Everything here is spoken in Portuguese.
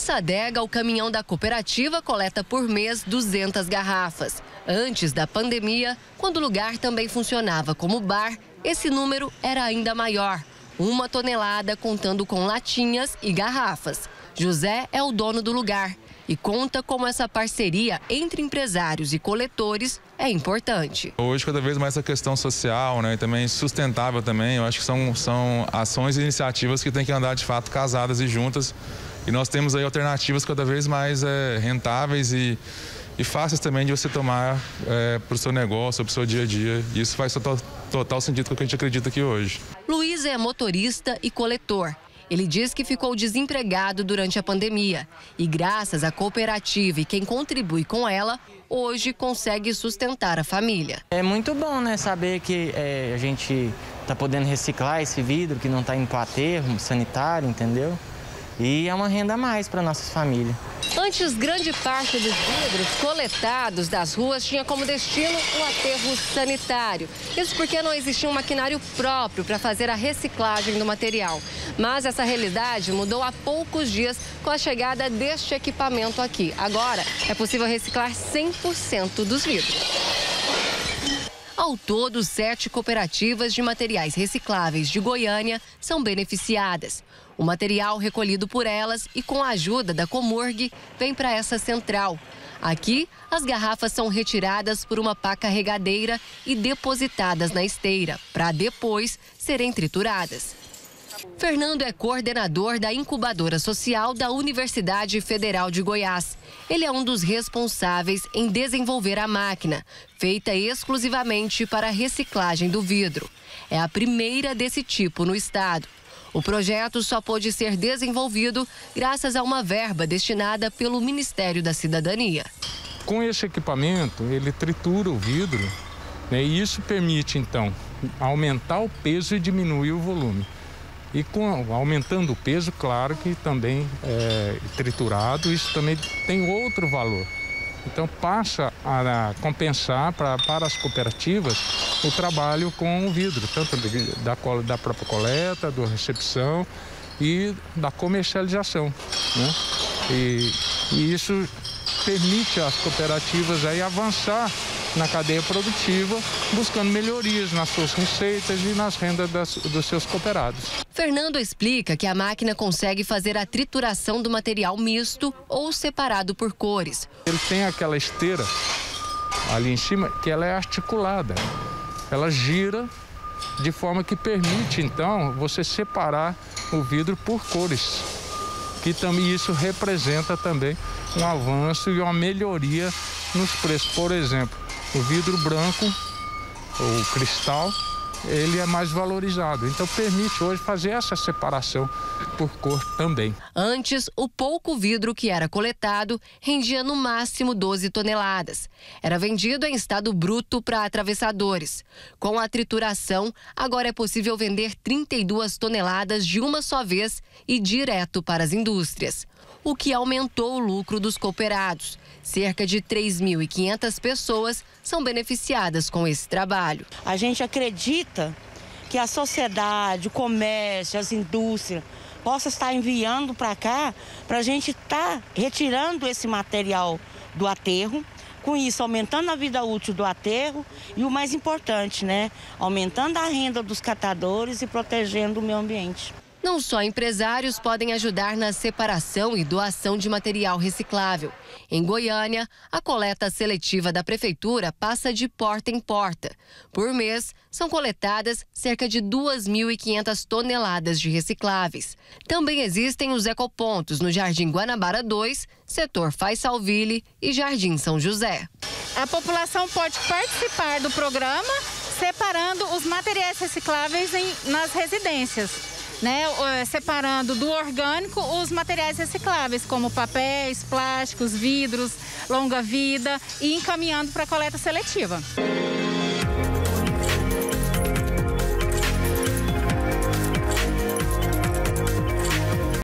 Nessa adega, o caminhão da cooperativa coleta por mês 200 garrafas. Antes da pandemia, quando o lugar também funcionava como bar, esse número era ainda maior. Uma tonelada contando com latinhas e garrafas. José é o dono do lugar e conta como essa parceria entre empresários e coletores é importante. Hoje, cada vez mais essa questão social né, e também sustentável também, eu acho que são, são ações e iniciativas que têm que andar de fato casadas e juntas. E nós temos aí alternativas cada vez mais é, rentáveis e, e fáceis também de você tomar é, para o seu negócio, para o seu dia a dia. E isso faz total, total sentido com o que a gente acredita aqui hoje. Luiz é motorista e coletor. Ele diz que ficou desempregado durante a pandemia e, graças à cooperativa e quem contribui com ela, hoje consegue sustentar a família. É muito bom, né, saber que é, a gente está podendo reciclar esse vidro que não está indo para aterro sanitário, entendeu? E é uma renda a mais para nossas famílias. Antes, grande parte dos vidros coletados das ruas tinha como destino o aterro sanitário. Isso porque não existia um maquinário próprio para fazer a reciclagem do material. Mas essa realidade mudou há poucos dias com a chegada deste equipamento aqui. Agora é possível reciclar 100% dos vidros. Ao todo, sete cooperativas de materiais recicláveis de Goiânia são beneficiadas. O material recolhido por elas e com a ajuda da Comurg vem para essa central. Aqui, as garrafas são retiradas por uma pá carregadeira e depositadas na esteira, para depois serem trituradas. Fernando é coordenador da incubadora social da Universidade Federal de Goiás. Ele é um dos responsáveis em desenvolver a máquina, feita exclusivamente para a reciclagem do vidro. É a primeira desse tipo no estado. O projeto só pôde ser desenvolvido graças a uma verba destinada pelo Ministério da Cidadania. Com esse equipamento, ele tritura o vidro né, e isso permite, então, aumentar o peso e diminuir o volume. E com, aumentando o peso, claro que também é triturado, isso também tem outro valor. Então passa a compensar pra, para as cooperativas o trabalho com o vidro, tanto da, da própria coleta, da recepção e da comercialização. Né? E, e isso permite às cooperativas aí avançar na cadeia produtiva, buscando melhorias nas suas receitas e nas rendas das, dos seus cooperados. Fernando explica que a máquina consegue fazer a trituração do material misto ou separado por cores. Ele tem aquela esteira ali em cima que ela é articulada. Ela gira de forma que permite então você separar o vidro por cores. Que também isso representa também um avanço e uma melhoria nos preços. Por exemplo, o vidro branco, o cristal, ele é mais valorizado. Então permite hoje fazer essa separação por cor também. Antes, o pouco vidro que era coletado rendia no máximo 12 toneladas. Era vendido em estado bruto para atravessadores. Com a trituração, agora é possível vender 32 toneladas de uma só vez e direto para as indústrias o que aumentou o lucro dos cooperados. Cerca de 3.500 pessoas são beneficiadas com esse trabalho. A gente acredita que a sociedade, o comércio, as indústrias possa estar enviando para cá para a gente estar tá retirando esse material do aterro com isso aumentando a vida útil do aterro e o mais importante, né, aumentando a renda dos catadores e protegendo o meio ambiente. Não só empresários podem ajudar na separação e doação de material reciclável. Em Goiânia, a coleta seletiva da prefeitura passa de porta em porta. Por mês, são coletadas cerca de 2.500 toneladas de recicláveis. Também existem os ecopontos no Jardim Guanabara 2, setor Faisalville e Jardim São José. A população pode participar do programa separando os materiais recicláveis em, nas residências né, separando do orgânico os materiais recicláveis, como papéis, plásticos, vidros, longa vida e encaminhando para a coleta seletiva.